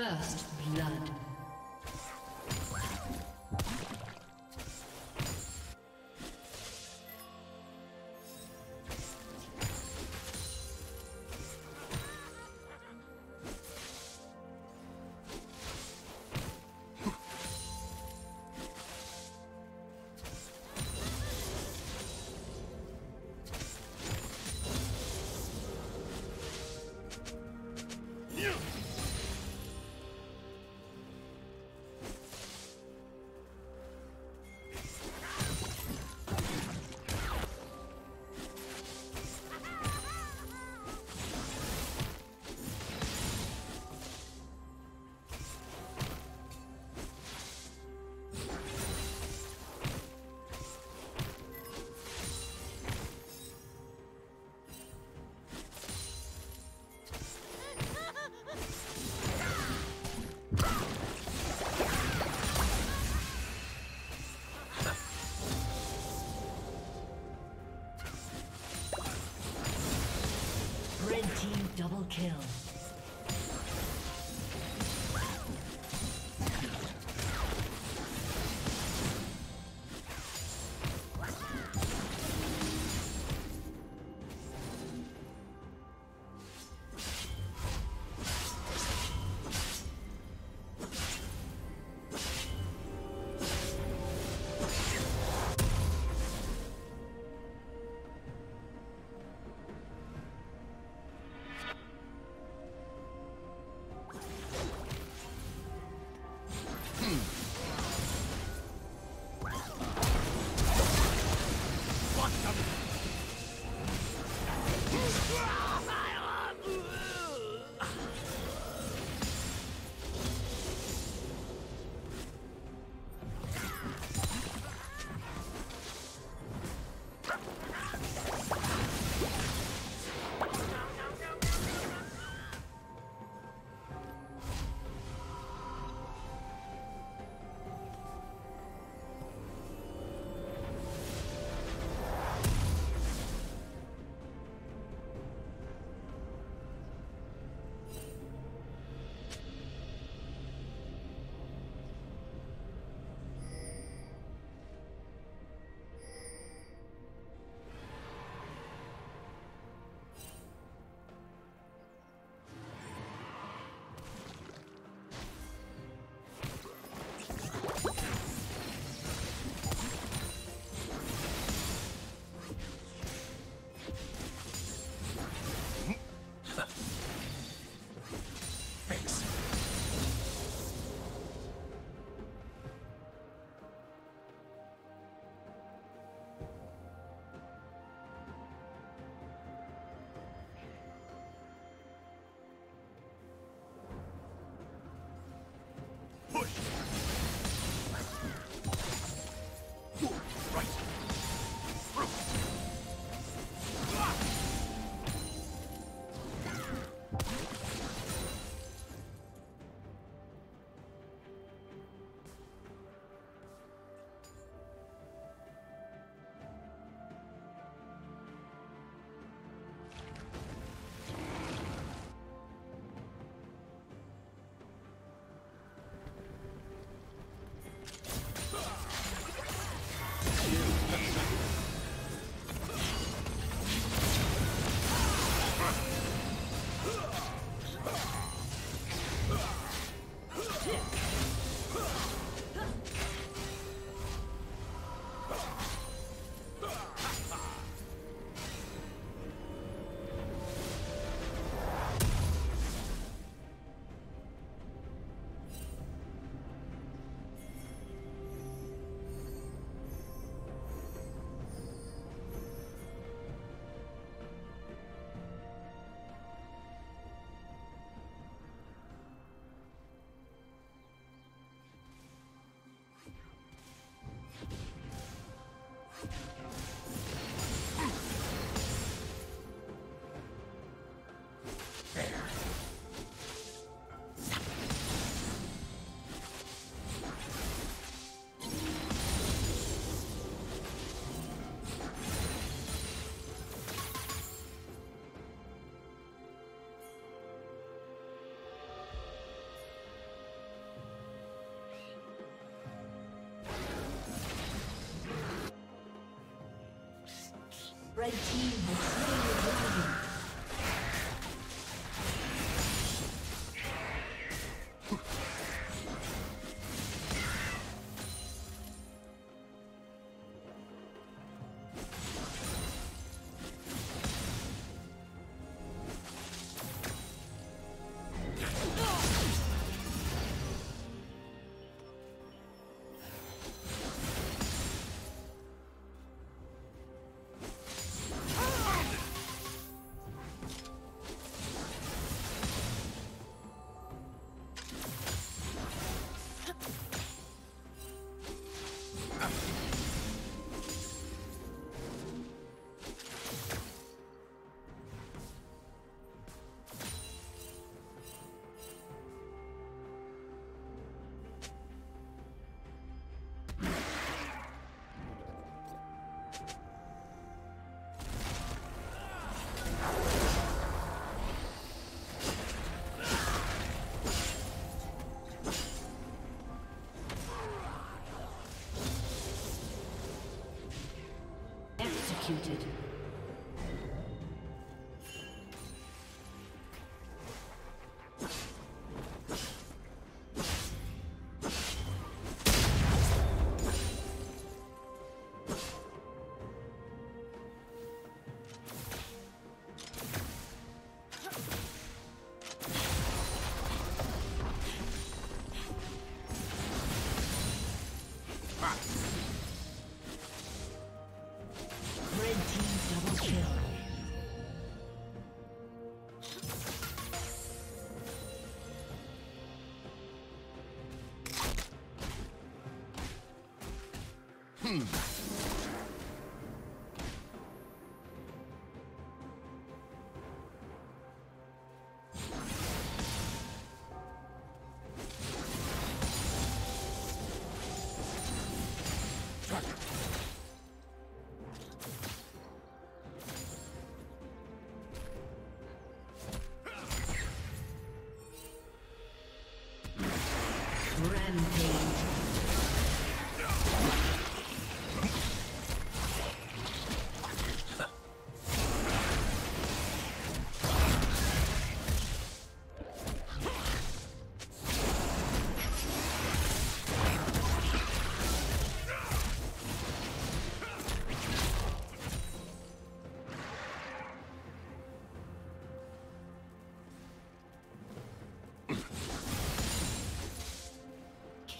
First blood. Team double kill. Come on. Red team has slain. Executed. Hmm.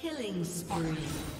Killing spree.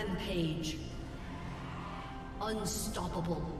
Rampage. Unstoppable.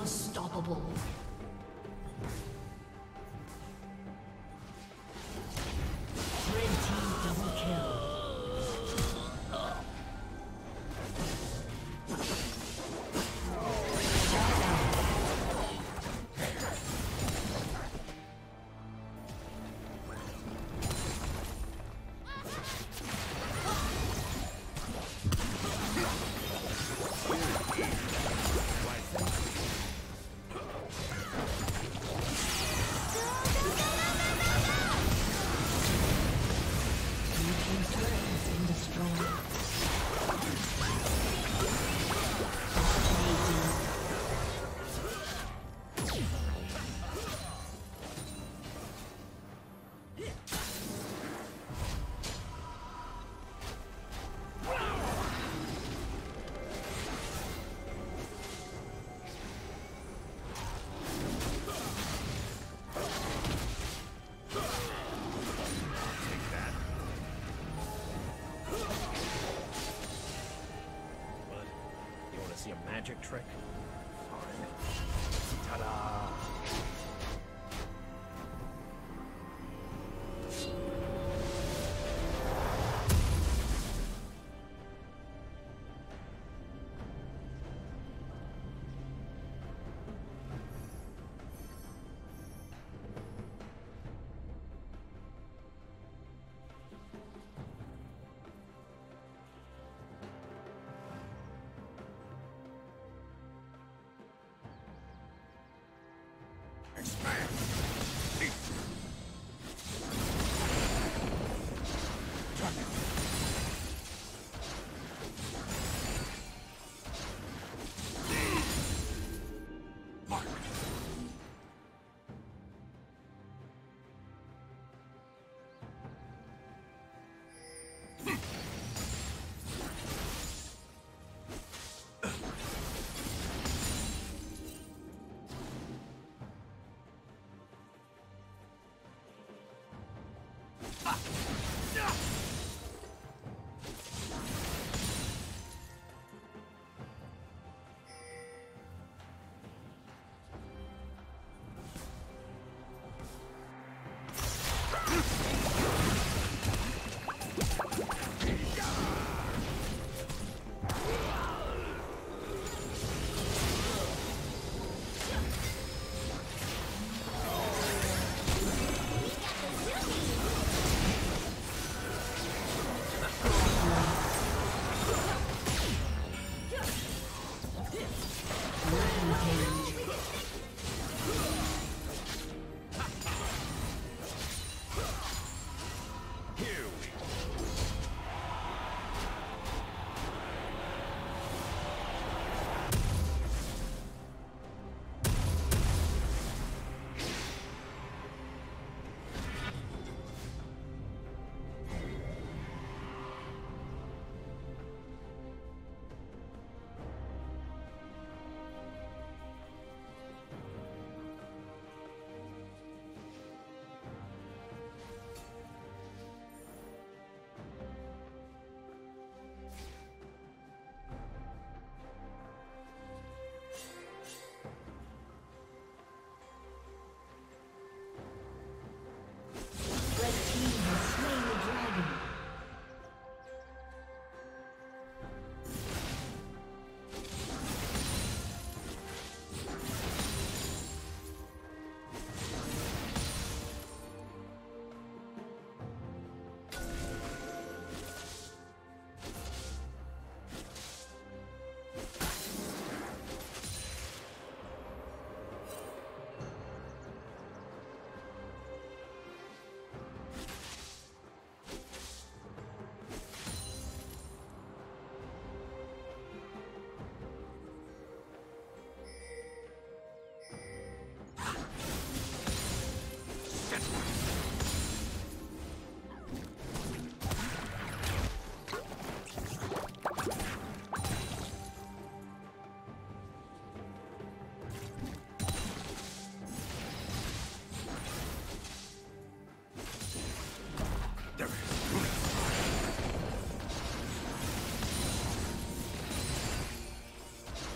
Unstoppable. Trick?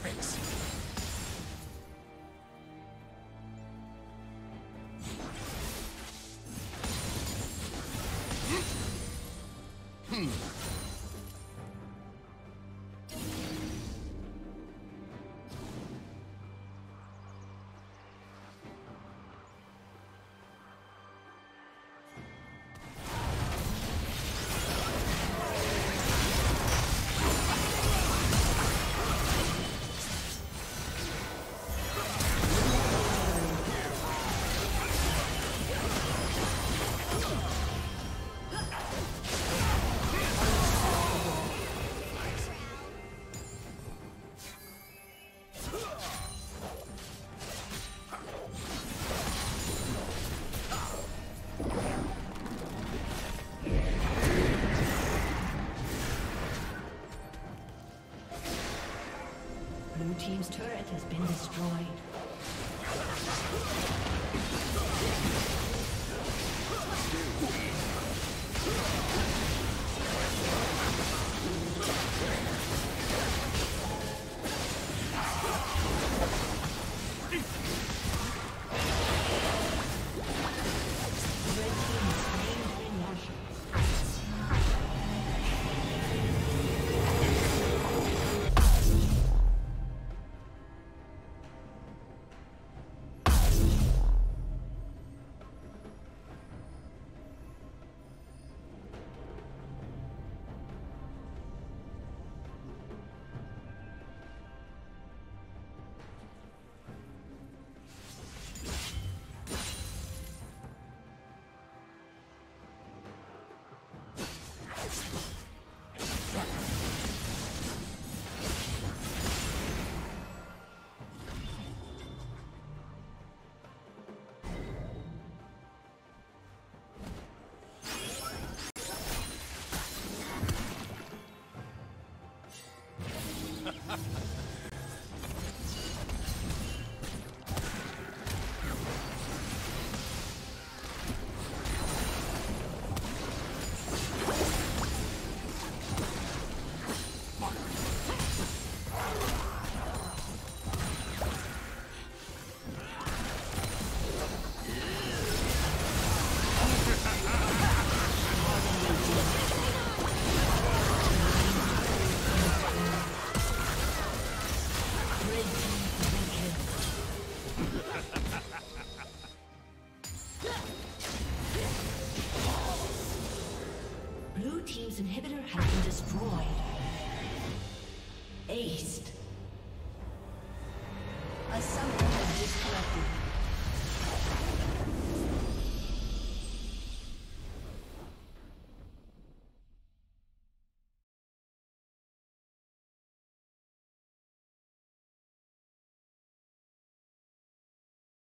Thanks.